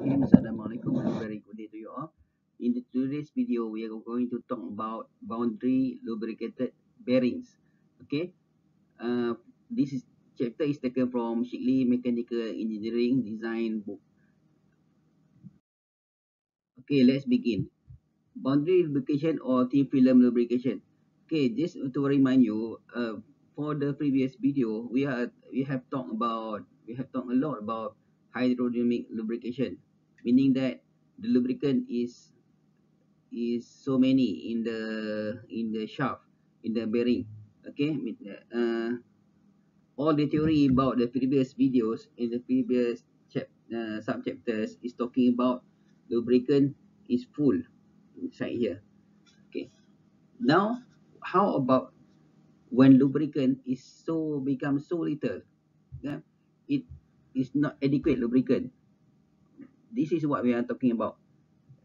Bismillahirrahmanirrahim. Assalamualaikum and very good day to you all. In today's video, we are going to talk about boundary lubricated bearings. Okay. Uh, this is chapter is taken from Shigley Mechanical Engineering Design book. Okay, let's begin. Boundary lubrication or thin film lubrication. Okay, just to remind you, uh, for the previous video, we have we have talked about we have talked a lot about hydrodynamic lubrication, meaning that the lubricant is is so many in the in the shaft in the bearing. Okay, uh, all the theory about the previous videos in the previous chap uh, sub chapters is talking about lubricant is full inside here. Okay, now how about when lubricant is so become so little? Yeah, it is not adequate lubricant. This is what we are talking about.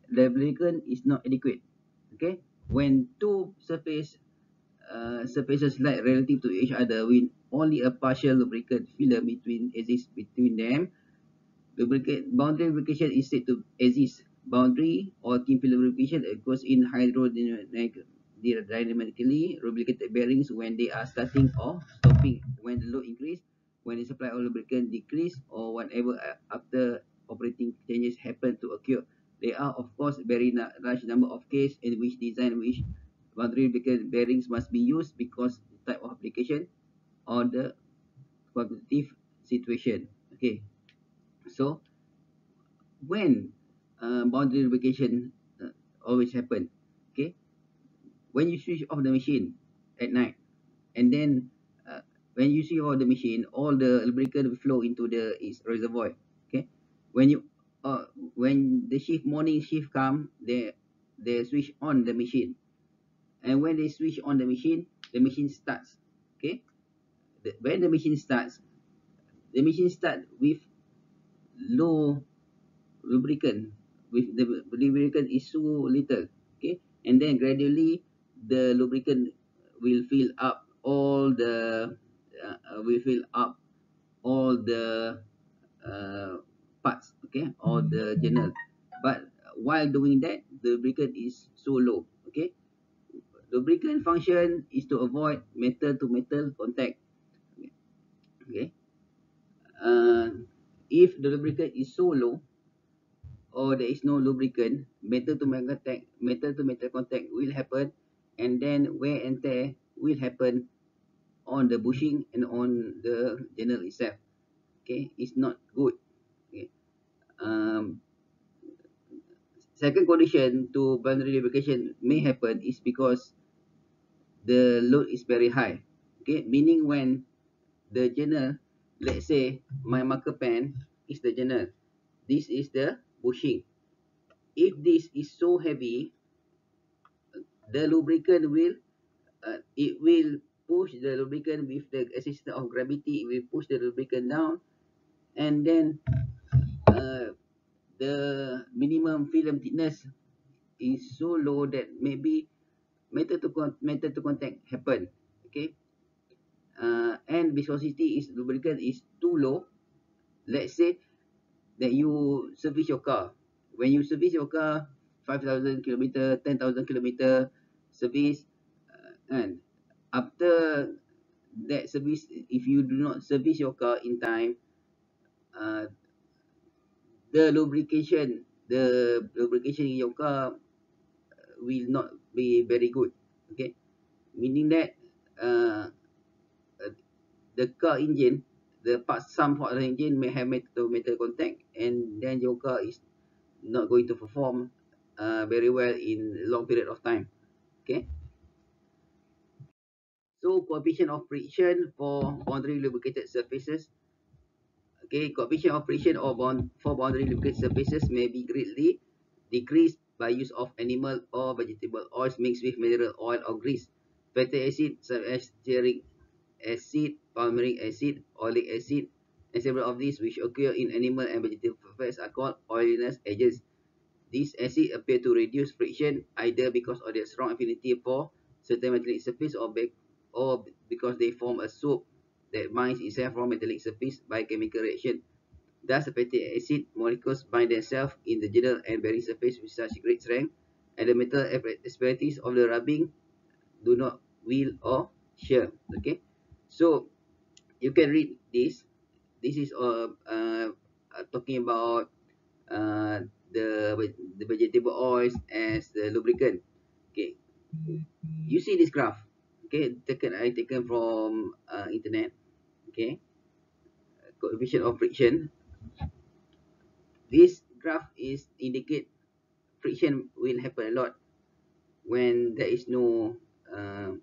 The lubricant is not adequate. Okay, when two surface uh, surfaces lie relative to each other with only a partial lubricant film between exists between them, lubricant boundary lubrication is said to exist. Boundary or thin film lubrication occurs in hydrodynamic dynamically lubricated bearings when they are starting or stopping when the load increase when the supply of lubricant decrease or whatever after operating changes happen to occur. There are of course very large number of cases in which design which boundary bearings must be used because type of application or the quantitative situation. Okay, so when uh, boundary lubrication uh, always happen, okay, when you switch off the machine at night and then when you see all the machine, all the lubricant flow into the its reservoir. When you uh, when the shift morning shift come, they they switch on the machine, and when they switch on the machine, the machine starts. Okay, the, when the machine starts, the machine start with low lubricant, with the lubricant is so little. Okay, and then gradually the lubricant will fill up all the uh, we fill up all the uh, parts, okay, all the journal. But while doing that, the lubricant is so low, okay. Lubricant function is to avoid metal to metal contact, okay. Uh, if the lubricant is so low, or there is no lubricant, metal to metal contact, metal to metal contact will happen, and then wear and tear will happen on the bushing and on the journal itself. Okay, it's not good. Um, second condition to boundary lubrication may happen is because the load is very high. Okay, meaning when the journal, let's say my marker pen is the journal, this is the bushing. If this is so heavy, the lubricant will, uh, it will push the lubricant with the assistance of gravity, it will push the lubricant down and then the minimum film thickness is so low that maybe metal to metal to contact happen. Okay. Uh, and viscosity is lubricant is too low. Let's say that you service your car. When you service your car, 5,000 kilometer, 10,000 kilometer service, uh, and after that service, if you do not service your car in time, uh, the lubrication, the lubrication in your car will not be very good. Okay, meaning that uh, the car engine, the part some part the engine may have metal metal contact, and then your car is not going to perform uh, very well in long period of time. Okay. So coefficient of friction for boundary lubricated surfaces. Okay, coefficient of friction or bond for boundary lubricated surfaces may be greatly decreased by use of animal or vegetable oils mixed with mineral oil or grease. Fatty acid such as stearic acid, palmaric acid, oleic acid, and several of these which occur in animal and vegetable fats are called oiliness agents. These acids appear to reduce friction either because of their strong affinity for certain metallic surface or or because they form a soap that binds itself from metallic surface by chemical reaction. Thus, the fatty acid molecules bind themselves in the journal and bearing surface with such great strength, and the metal asperities of the rubbing do not wheel or shear. Okay, so you can read this. This is uh, uh, talking about uh, the the vegetable oils as the lubricant. Okay, you see this graph. Okay, taken I taken from uh, internet. Okay, coefficient of friction. This graph is indicate friction will happen a lot when there is no uh,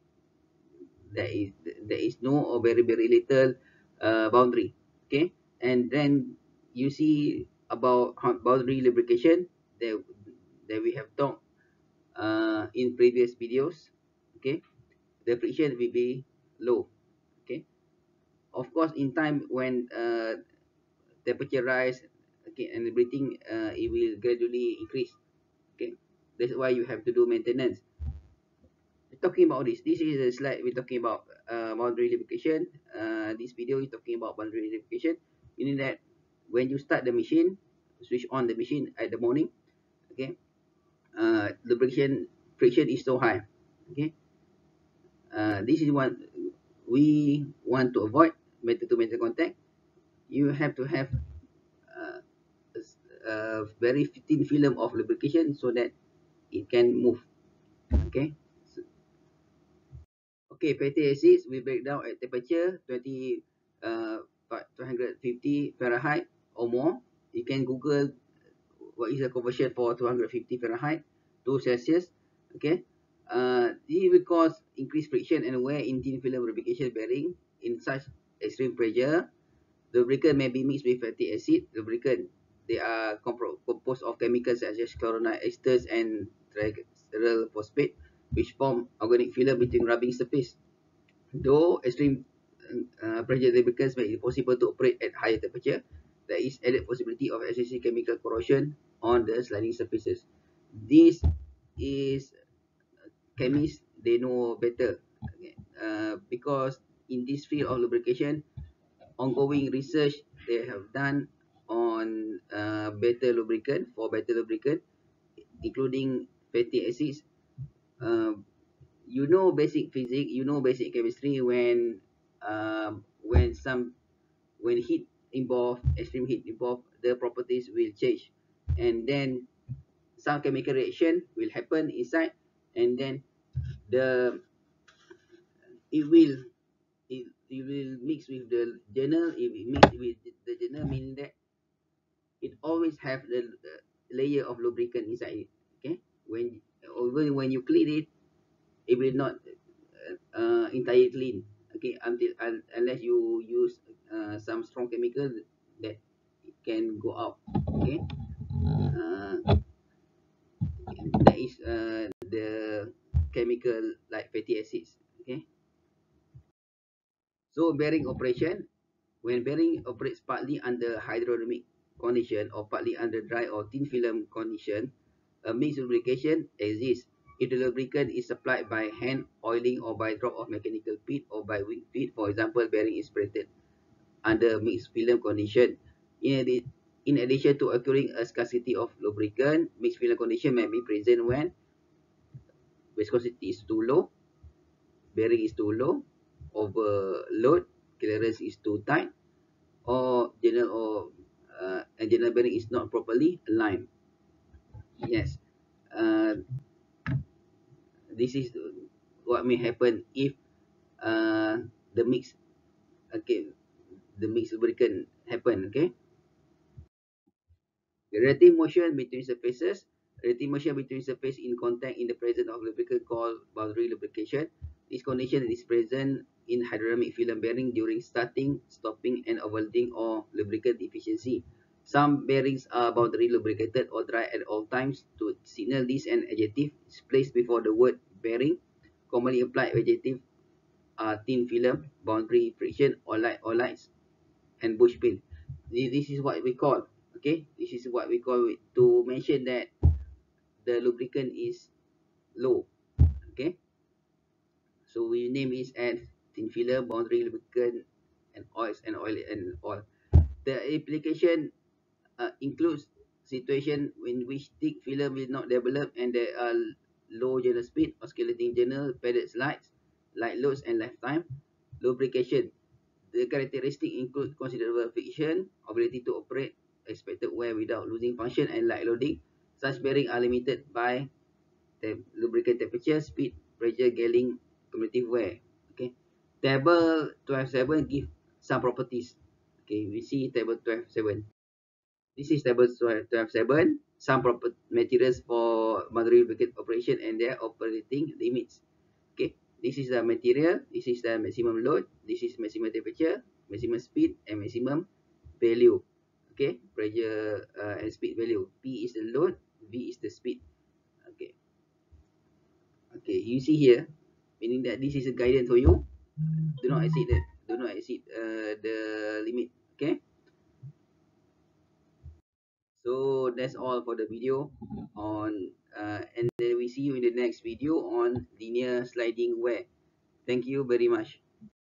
there is there is no or very very little uh, boundary. Okay. And then you see about boundary lubrication that that we have talked uh, in previous videos. Okay. The friction will be low of course in time when uh, temperature rise okay and everything uh, it will gradually increase okay that's why you have to do maintenance talking about this. This is a slide we're talking about uh, boundary lubrication. Uh, this video is talking about boundary lubrication. Meaning that when you start the machine, switch on the machine at the morning, okay, uh, lubrication friction is so high, okay. Uh, this is what we want to avoid metal to metal contact. You have to have uh, a very thin film of lubrication so that it can move, okay. Okay, fatty acids we break down at temperature 20 uh, 250 Fahrenheit or more. You can Google what is the conversion for 250 Fahrenheit to Celsius. Okay, uh, this will cause increased friction and wear in thin film lubrication bearing in such extreme pressure. Lubricant may be mixed with fatty acid lubricant. They are composed of chemicals such as chlorinated esters and triacryl phosphate which form organic film between rubbing surface. Though extreme uh, pressure lubricants make it possible to operate at higher temperature, there is added possibility of excessive chemical corrosion on the sliding surfaces. This is chemists they know better okay. uh, because in this field of lubrication, ongoing research they have done on uh, better lubricant for better lubricant, including fatty acids. Uh, you know basic physics, you know basic chemistry when um, when some when heat involved, extreme heat involved, the properties will change, and then some chemical reaction will happen inside, and then the it will it will mix with the journal. If it mix with the journal, meaning that it always have the, the layer of lubricant inside it. Okay, when even when you clean it, it will not uh, entirely clean okay until uh, unless you use uh, some strong chemical that can go out okay uh, that is uh, the chemical like fatty acids okay so bearing operation when bearing operates partly under hydrodynamic condition or partly under dry or thin film condition a mixed lubrication exists if the lubricant is supplied by hand oiling or by drop of mechanical feed or by wing feed, for example, bearing is operated under mixed film condition. In, adi- in addition to occurring a scarcity of lubricant, mixed film condition may be present when viscosity is too low, bearing is too low, overload, clearance is too tight, or general or uh, general bearing is not properly aligned. Yes. Uh, this is what may happen if uh, the mix okay the mix lubricant happen okay relative motion between surfaces relative motion between surface in contact in the presence of lubricant called boundary lubrication this condition is present in hydrodynamic film bearing during starting stopping and overloading or lubricant deficiency. some bearings are boundary lubricated or dry at all times to signal this an adjective is placed before the word bearing commonly applied adjective are thin film, boundary friction, or light or lights, and bush pin. This is what we call. Okay, this is what we call to mention that the lubricant is low. Okay, so we name it as thin film, boundary lubricant, and oils and oil and oil. The application uh, includes situation in which thick film will not develop and there are low journal speed, oscillating journal, padded slides, light loads and lifetime. Lubrication. The characteristic include considerable friction, ability to operate expected wear without losing function and light loading. Such bearing are limited by the lubricant temperature, speed, pressure, galling, cumulative wear. Okay. Table 12.7 give some properties. Okay, we see table 12.7. This is table 12.7. Some materials for boundary lubricant operation and their operating limits. Okay, this is the material. This is the maximum load. This is maximum temperature, maximum speed, and maximum value. Okay, pressure uh, and speed value. P is the load. V is the speed. Okay. Okay, you see here, meaning that this is a guidance for you. Do not exceed that. Do not exceed uh, the limit. Okay. So that's all for the video on, uh, and then we see you in the next video on linear sliding wear. Thank you very much.